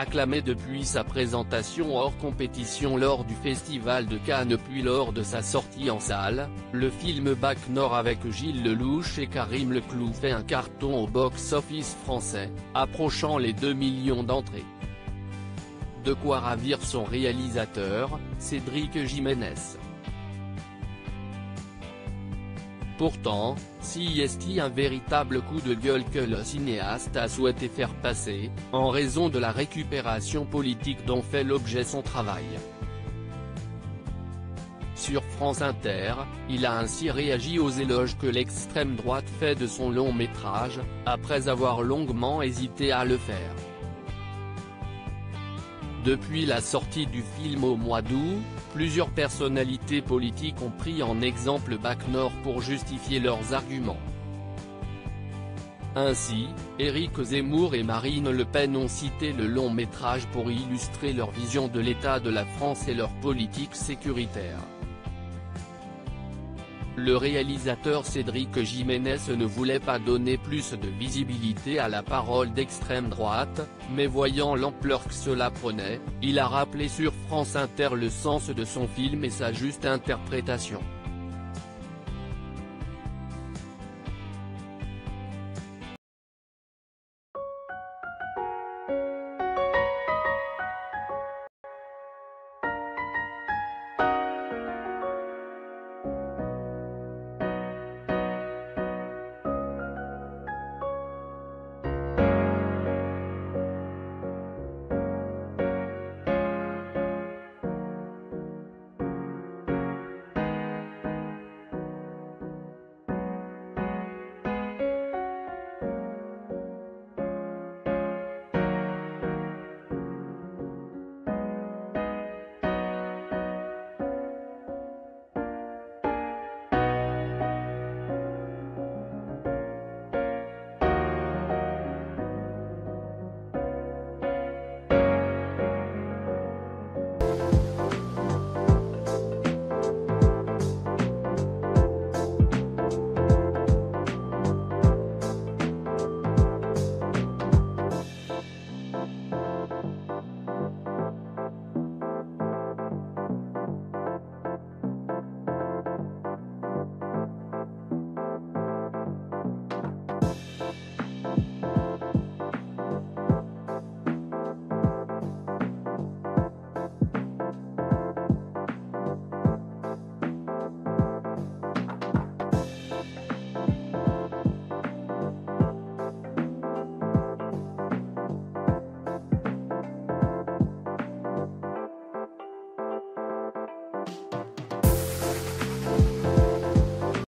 Acclamé depuis sa présentation hors compétition lors du Festival de Cannes puis lors de sa sortie en salle, le film Bac Nord avec Gilles Lelouch et Karim Leclou fait un carton au box-office français, approchant les 2 millions d'entrées. De quoi ravir son réalisateur, Cédric Jiménez. Pourtant, si est un véritable coup de gueule que le cinéaste a souhaité faire passer, en raison de la récupération politique dont fait l'objet son travail. Sur France Inter, il a ainsi réagi aux éloges que l'extrême droite fait de son long métrage, après avoir longuement hésité à le faire. Depuis la sortie du film au mois d'août, plusieurs personnalités politiques ont pris en exemple Bac Nord pour justifier leurs arguments. Ainsi, Éric Zemmour et Marine Le Pen ont cité le long métrage pour illustrer leur vision de l'état de la France et leur politique sécuritaire. Le réalisateur Cédric Jiménez ne voulait pas donner plus de visibilité à la parole d'extrême droite, mais voyant l'ampleur que cela prenait, il a rappelé sur France Inter le sens de son film et sa juste interprétation.